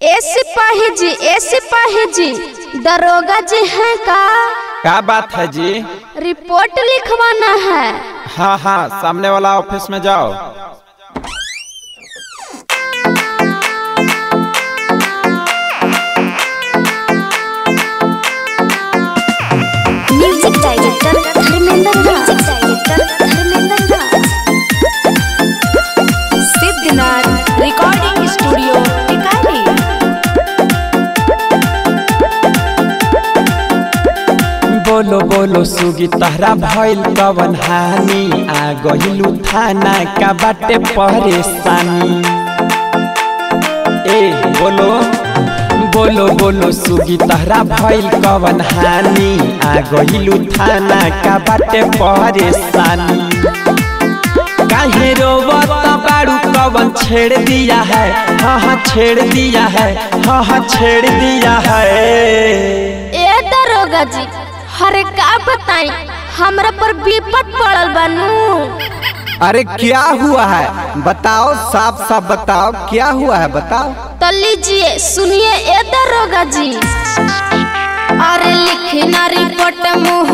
ए सिपाही जी ए सिपाही जी। दरोगा जी हैं का? क्या बात है जी? रिपोर्ट लिखवाना है। हाँ हाँ सामने वाला ऑफ़िस में जाओ। म्यूज़िक डायरेक्टर धर्मेंद्र बोलो बोलो सुगी तहरा भइल कवन हानि आ गइलू थाना का बाटे परेशानी ए बोलो बोलो बोलो सुगी तहरा भइल कवन हानि आ गइलू थाना का बाटे परेशानी काहे रोवत बाड़ू कवन छेड़ दिया है हाँ हाँ छेड़ दिया है हाँ हाँ छेड़ दिया है ए दरोगा जी हरे का बताई हमरा पर विपत पड़ल बनू। अरे क्या हुआ है? बताओ साफ़ साफ़ बताओ क्या हुआ है? बताओ। तो लीजिए सुनिए ए दरोगा जी। अरे लिखना रिपोर्ट मुँह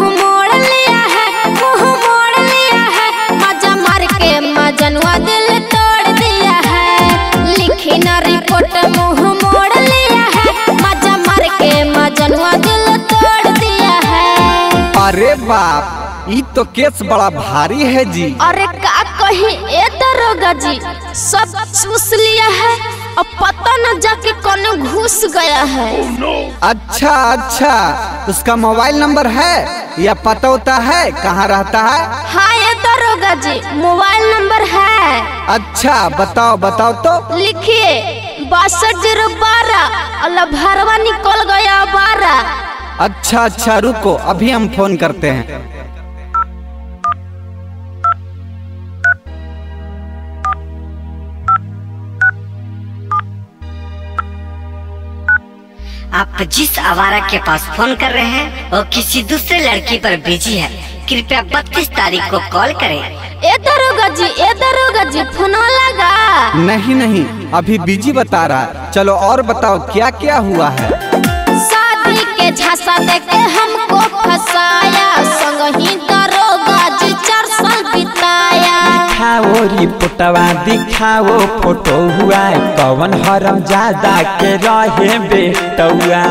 अरे बाप ये तो केस बड़ा भारी है जी। अरे का कही ए दरोगा जी? सब चूस लिया है अब पता न जाके कौन घुस गया है। अच्छा अच्छा उसका मोबाइल नंबर है या पता होता है कहाँ रहता है? हाँ ये दरोगा जी मोबाइल नंबर है। अच्छा बताओ बताओ तो। लिखिए बासठ ज़ीरो बारह अल्लाह भरवा निकल गया बारह। अच्छा अच्छा रुको अभी हम फ़ोन करते हैं। आप जिस आवारा के पास फ़ोन कर रहे हैं वो किसी दूसरे लड़की पर बिज़ी है। कृपया बत्तीस तारीख को कॉल करें। ए दरोगा जी ए दरोगा जी फ़ोन लगा। नहीं नहीं अभी बिज़ी बता रहा है। चलो और बताओ क्या क्या हुआ है? रिपोर्टवा दिखाओ फ़ोटो हुआ कवन हरम ज़्यादा के रहे बेटुआ।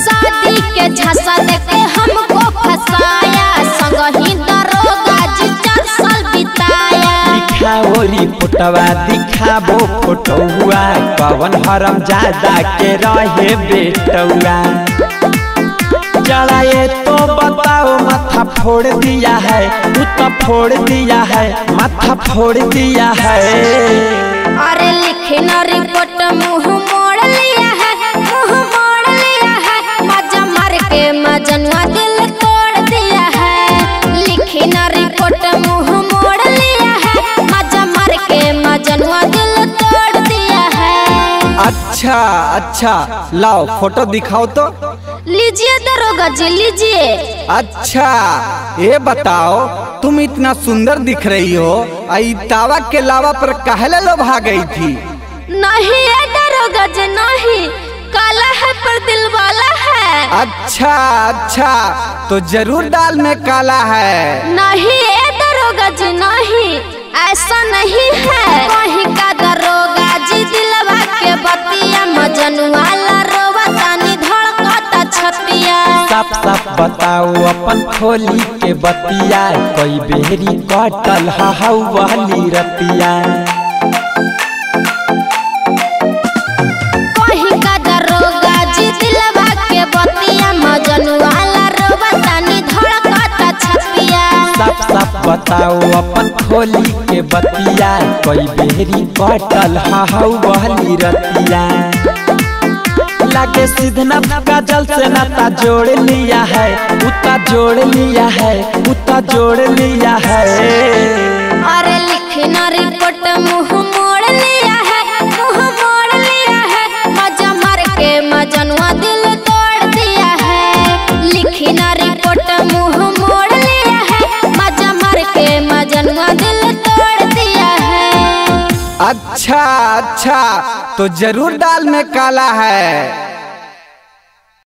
शादी के झांसा देके हमको फसाया संग ही दरोगा जी चार साल बिताया। दिखाओ रिपोर्टवा दिखाओ फ़ोटो हुआ कवन हरम ज़्यादा के रहे बेटुआ। जरा ये तो बताओ माथा फोड़ दिया है। तू तो फोड़ दिया है माथा फोड़ दिया है। अरे लिखना रिपोर्ट मुँह मोड़ लिया है मुँह मोड़ लिया है। मज़ा मार के मजनुआ दिल तोड़ दिया है। लिखना रिपोर्ट मुँह मोड़ लिया है मज़ा मार के मजनुआ दिल तोड़ दिया है। अच्छा अच्छा लाओ फ़ोटो दिखाओ तो। लीजिए दरोगा जी लीजिए। अच्छा ये बताओ तुम इतना सुंदर दिख रही हो आई तावा के लावा पर कहले लो भाग गई थी? नहीं है दरोगा जी नहीं। काला है पर दिल वाला है। अच्छा अच्छा तो ज़रूर दाल में काला है। नहीं है दरोगा जी नहीं। ऐसा नहीं है। साफ़ साफ़ बताओ अपन खोली के बतिया। कोई बेरी कटल हऊ वाली रतिया। साफ़ साफ़ बताओ अपन खोली के बतिया। कोई बेरी कटल हऊ वाली रतिया। लागे सीधना का जल से नाता जोड़ लिया है। उता जोड़ लिया है उता जोड़ लिया है। अरे लिखना रिपोर्ट मुँह मोड़ लिया है मुँह मोड़ लिया है। मज़ा मार के मजनुआ दिल तोड़ दिया है। लिखना रिपोर्ट मुँह मोड़ लिया है मज़ा मार के मजनुआ दिल तोड़ दिया है। अच्छा अच्छा तो ज़रूर दाल में काला है।